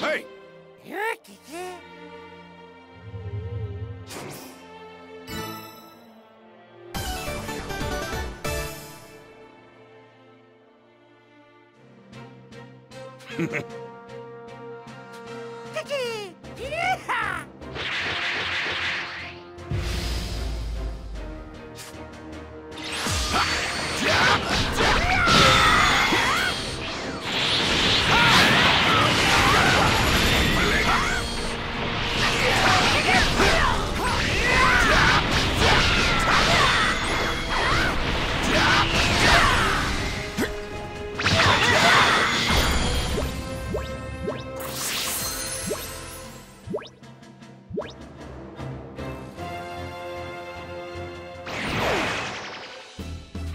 Hey!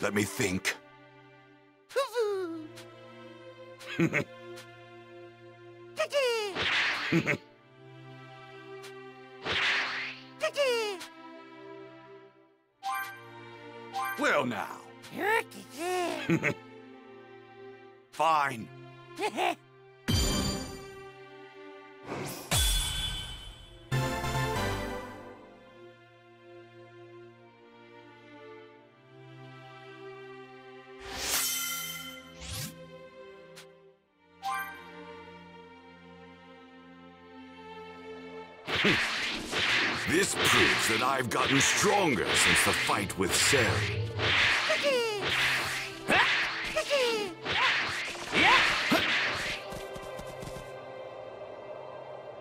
Let me think. well now. Fine. This proves that I've gotten stronger since the fight with Cell.